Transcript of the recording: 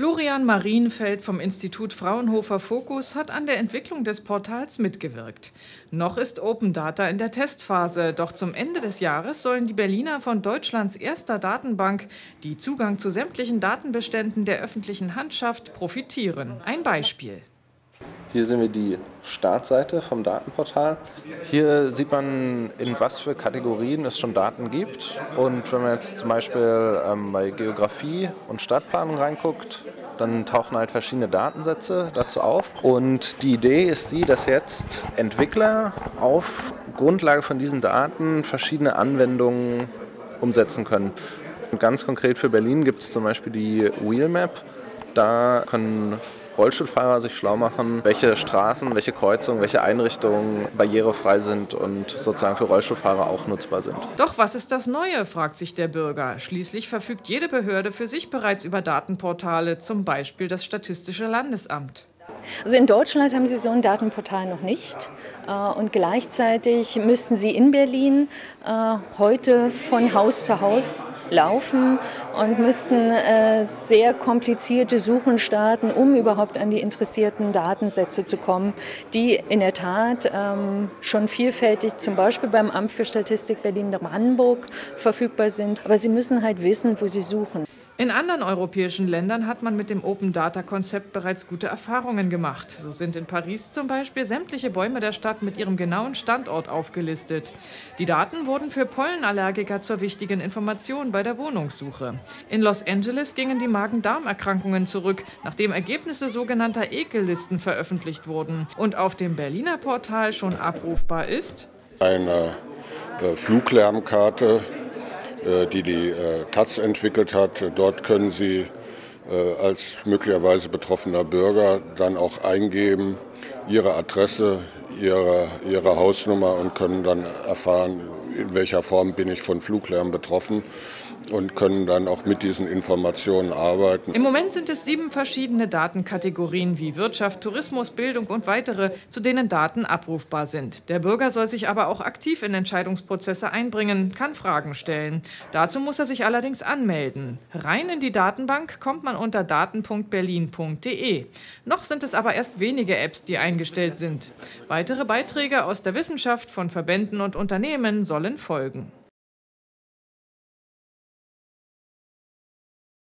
Florian Marienfeld vom Institut Fraunhofer Fokus hat an der Entwicklung des Portals mitgewirkt. Noch ist Open Data in der Testphase, doch zum Ende des Jahres sollen die Berliner von Deutschlands erster Datenbank, die Zugang zu sämtlichen Datenbeständen der öffentlichen Hand schafft, profitieren. Ein Beispiel. Hier sehen wir die Startseite vom Datenportal. Hier sieht man, in was für Kategorien es schon Daten gibt. Und wenn man jetzt zum Beispiel ähm, bei Geografie und Stadtplanung reinguckt, dann tauchen halt verschiedene Datensätze dazu auf. Und die Idee ist die, dass jetzt Entwickler auf Grundlage von diesen Daten verschiedene Anwendungen umsetzen können. Und ganz konkret für Berlin gibt es zum Beispiel die Wheelmap. Da können Rollstuhlfahrer sich schlau machen, welche Straßen, welche Kreuzungen, welche Einrichtungen barrierefrei sind und sozusagen für Rollstuhlfahrer auch nutzbar sind. Doch was ist das Neue, fragt sich der Bürger. Schließlich verfügt jede Behörde für sich bereits über Datenportale, zum Beispiel das Statistische Landesamt. Also in Deutschland haben Sie so ein Datenportal noch nicht. Äh, und gleichzeitig müssten Sie in Berlin äh, heute von Haus zu Haus laufen und müssten äh, sehr komplizierte Suchen starten, um überhaupt an die interessierten Datensätze zu kommen, die in der Tat ähm, schon vielfältig zum Beispiel beim Amt für Statistik Berlin-Brandenburg verfügbar sind. Aber Sie müssen halt wissen, wo Sie suchen. In anderen europäischen Ländern hat man mit dem Open Data Konzept bereits gute Erfahrungen gemacht. So sind in Paris zum Beispiel sämtliche Bäume der Stadt mit ihrem genauen Standort aufgelistet. Die Daten wurden für Pollenallergiker zur wichtigen Information bei der Wohnungssuche. In Los Angeles gingen die Magen-Darm-Erkrankungen zurück, nachdem Ergebnisse sogenannter Ekellisten veröffentlicht wurden. Und auf dem Berliner Portal schon abrufbar ist eine äh, Fluglärmkarte die die äh, Taz entwickelt hat. Dort können Sie äh, als möglicherweise betroffener Bürger dann auch eingeben, Ihre Adresse, Ihre, Ihre Hausnummer und können dann erfahren, in welcher Form bin ich von Fluglärm betroffen und können dann auch mit diesen Informationen arbeiten. Im Moment sind es sieben verschiedene Datenkategorien wie Wirtschaft, Tourismus, Bildung und weitere, zu denen Daten abrufbar sind. Der Bürger soll sich aber auch aktiv in Entscheidungsprozesse einbringen, kann Fragen stellen. Dazu muss er sich allerdings anmelden. Rein in die Datenbank kommt man unter daten.berlin.de. Noch sind es aber erst wenige Apps, die eingestellt sind. Weitere Beiträge aus der Wissenschaft von Verbänden und Unternehmen sollen folgen.